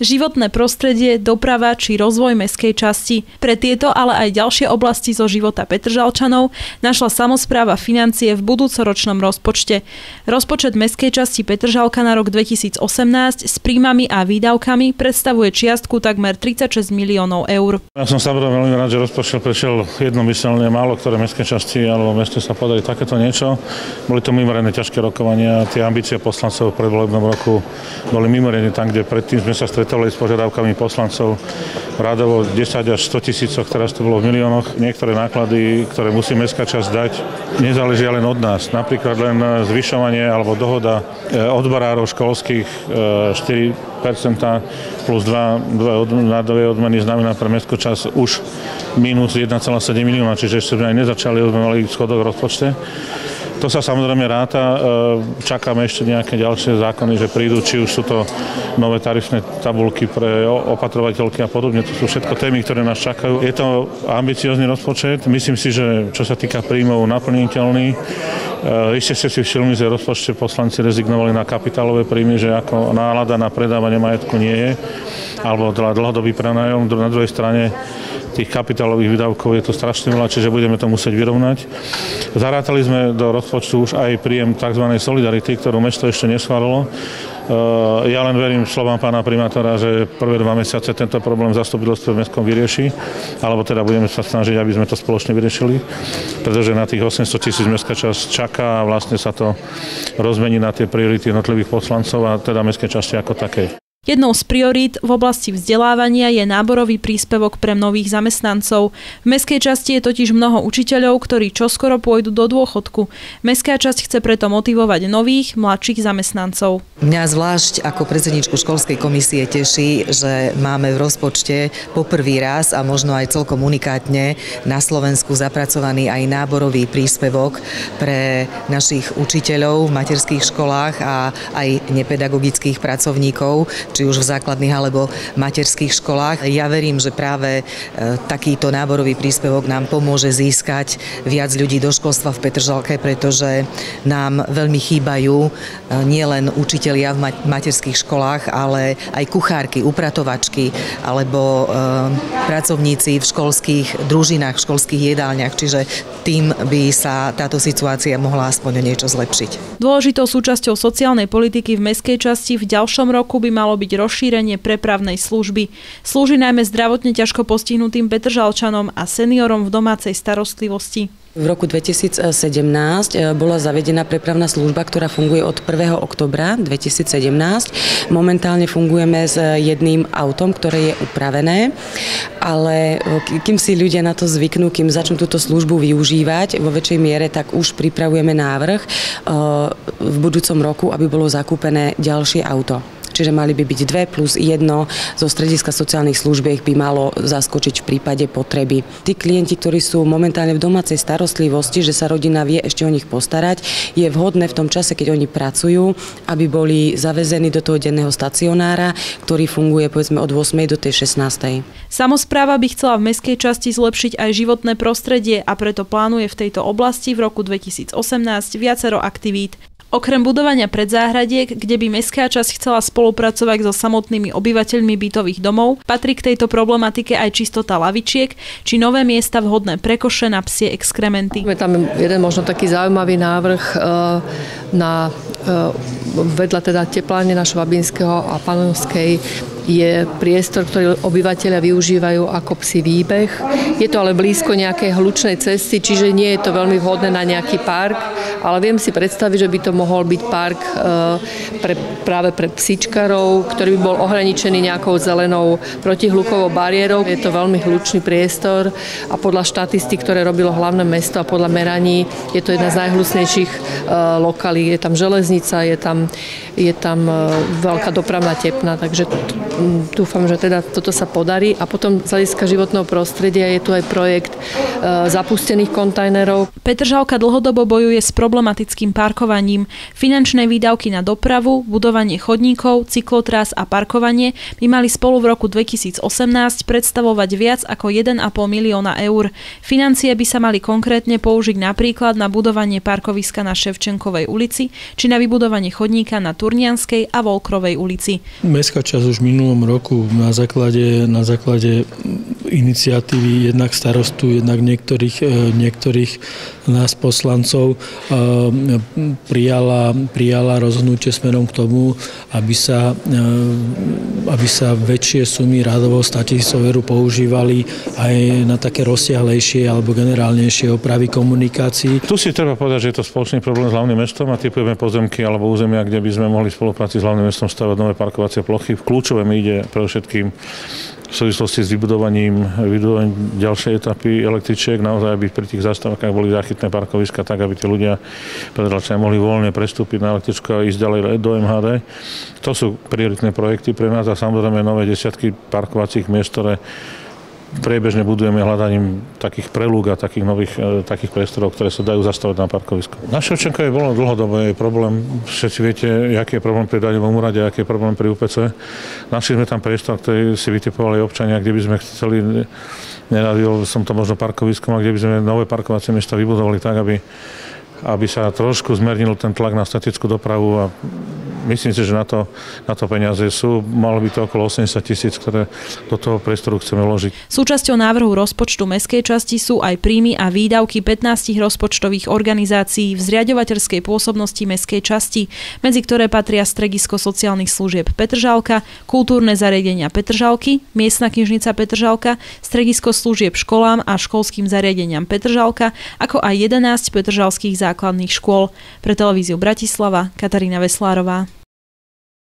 životné prostredie, doprava či rozvoj meskej časti. Pre tieto, ale aj ďalšie oblasti zo života Petržalčanov našla samozpráva financie v budúcoročnom rozpočte. Rozpočet meskej časti Petržalka na rok 2018 s príjmami a výdavkami predstavuje čiastku takmer 36 miliónov eur. Ja som samozrejme veľmi rád, že rozpočet prešiel jednomyselne málo, ktoré mestské časti alebo meste sa podarí takéto niečo. Boli to mimoriadne ťažké rokovania, tie ambície poslancov v predvolebnom roku boli mimoriadne tam, kde predtým sme sa stretali s požiadavkami poslancov radovo 10 až 100 tisícoch, teraz to bolo v miliónoch. Niektoré náklady, ktoré musí mestská časť dať, nezáležia len od nás. Napríklad len zvyšovanie alebo dohoda e, odborárov školských 4 e, plus 2, 2 národové odmeny znamená pre mestskú časť už minus 1,7 milióna, čiže ešte sme aj nezačali, sme mali schodok v rozpočte. To sa samozrejme ráta. E, čakáme ešte nejaké ďalšie zákony, že prídu, či už sú to nové tarifné tabulky pre opatrovateľky a podobne. To sú všetko témy, ktoré nás čakajú. Je to ambiciózny rozpočet. Myslím si, že čo sa týka príjmov, naplniteľný. Ešte ste si všimli, že rozpočte poslanci rezignovali na kapitálové príjmy, že ako nálada na predávanie majetku nie je, alebo dlhodobý prenájom. Na druhej strane tých kapitálových výdavkov je to strašne veľa, čiže budeme to musieť vyrovnať. Zarátali sme do rozpočtu už aj príjem tzv. solidarity, ktorú mesto ešte neschválilo. Eh, ja len verím slovám pána primátora, že prvé dva mesiace tento problém zastupiteľstvo v mestskom vyrieši, alebo teda budeme sa snažiť, aby sme to spoločne vyriešili, pretože na tých 800 tisíc mestská časť čaká a vlastne sa to rozmení na tie priority jednotlivých poslancov a teda mestské časti ako také. Jednou z priorít v oblasti vzdelávania je náborový príspevok pre nových zamestnancov. V meskej časti je totiž mnoho učiteľov, ktorí čoskoro pôjdu do dôchodku. Mestská časť chce preto motivovať nových, mladších zamestnancov. Mňa zvlášť ako predsedničku školskej komisie teší, že máme v rozpočte poprvý raz a možno aj celkom unikátne na Slovensku zapracovaný aj náborový príspevok pre našich učiteľov v materských školách a aj nepedagogických pracovníkov, či už v základných alebo materských školách. Ja verím, že práve e, takýto náborový príspevok nám pomôže získať viac ľudí do školstva v Petržalke, pretože nám veľmi chýbajú e, nielen učitelia v materských školách, ale aj kuchárky, upratovačky alebo e, pracovníci v školských družinách, v školských jedálniach. Čiže tým by sa táto situácia mohla aspoň o niečo zlepšiť. Dôležitou súčasťou sociálnej politiky v mestskej časti v ďalšom roku by malo byť byť rozšírenie prepravnej služby. Slúži najmä zdravotne ťažko postihnutým Petržalčanom a seniorom v domácej starostlivosti. V roku 2017 e, bola zavedená prepravná služba, ktorá funguje od 1. oktobra 2017. Momentálne fungujeme s jedným autom, ktoré je upravené, ale e, kým si ľudia na to zvyknú, kým začnú túto službu využívať vo väčšej miere, tak už pripravujeme návrh e, v budúcom roku, aby bolo zakúpené ďalšie auto čiže mali by byť dve plus jedno zo strediska sociálnych služieb by malo zaskočiť v prípade potreby. Tí klienti, ktorí sú momentálne v domácej starostlivosti, že sa rodina vie ešte o nich postarať, je vhodné v tom čase, keď oni pracujú, aby boli zavezení do toho denného stacionára, ktorý funguje povedzme od 8. do tej 16. Samozpráva by chcela v mestskej časti zlepšiť aj životné prostredie a preto plánuje v tejto oblasti v roku 2018 viacero aktivít. Okrem budovania predzáhradiek, kde by mestská časť chcela spolupracovať so samotnými obyvateľmi bytových domov, patrí k tejto problematike aj čistota lavičiek, či nové miesta vhodné pre koše na psie exkrementy. Je tam jeden možno taký zaujímavý návrh e, na e, vedľa teda tepláne na Švabinského a Panovskej je priestor, ktorý obyvateľia využívajú ako psi výbeh. Je to ale blízko nejakej hlučnej cesty, čiže nie je to veľmi vhodné na nejaký park, ale viem si predstaviť, že by to mohol byť park e, pre, práve pre psičkarov, ktorý by bol ohraničený nejakou zelenou protihlukovou bariérou. Je to veľmi hlučný priestor a podľa štatistik, ktoré robilo hlavné mesto a podľa meraní, je to jedna z najhlusnejších e, lokalí. Je tam železnica, je tam, je tam e, veľká dopravná tepna, takže dúfam, že teda toto sa podarí. A potom z hľadiska životného prostredia je tu aj projekt zapustených kontajnerov. Petržalka dlhodobo bojuje s problematickým parkovaním. Finančné výdavky na dopravu, budovanie chodníkov, cyklotrás a parkovanie by mali spolu v roku 2018 predstavovať viac ako 1,5 milióna eur. Financie by sa mali konkrétne použiť napríklad na budovanie parkoviska na Ševčenkovej ulici či na vybudovanie chodníka na Turnianskej a Volkrovej ulici. Mestská časť už minulý minulom roku na základe, na základe iniciatívy jednak starostu, jednak niektorých, e, niektorých nás poslancov e, prijala, prijala rozhodnutie smerom k tomu, aby sa, e, aby sa väčšie sumy rádovo 100 tisícov používali aj na také rozsiahlejšie alebo generálnejšie opravy komunikácií. Tu si treba povedať, že je to spoločný problém s hlavným mestom a typujeme pozemky alebo územia, kde by sme mohli spolupráci s hlavným mestom stavať nové parkovacie plochy. V kľúčové mi ide všetkým v súvislosti s vybudovaním, vybudovaním ďalšej etapy električiek, naozaj aby pri tých zastávkach boli záchytné parkoviska tak, aby tí ľudia predračne mohli voľne prestúpiť na električku a ísť ďalej do MHD. To sú prioritné projekty pre nás a samozrejme nové desiatky parkovacích miest, ktoré priebežne budujeme hľadaním takých prelúg a takých nových e, takých priestorov, ktoré sa dajú zastavať na parkovisku. Na Ševčenkovej bolo dlhodobé problém. Všetci viete, aký je problém pri daňovom úrade, aký je problém pri UPC. Našli sme tam priestor, ktorý si vytipovali občania, kde by sme chceli, neradil som to možno parkoviskom, a kde by sme nové parkovacie miesta vybudovali tak, aby aby sa trošku zmernil ten tlak na statickú dopravu a myslím si, že na to, na to peniaze sú. Malo by to okolo 80 tisíc, ktoré do toho priestoru chceme vložiť. Súčasťou návrhu rozpočtu mestskej časti sú aj príjmy a výdavky 15 rozpočtových organizácií v zriadovateľskej pôsobnosti mestskej časti, medzi ktoré patria Stregisko sociálnych služieb Petržalka, kultúrne zariadenia Petržalky, miestna knižnica Petržalka, Stregisko služieb školám a školským zariadeniam Petržalka, ako aj 11 petržalských základných škôl. Pre televíziu Bratislava Katarína Veslárová.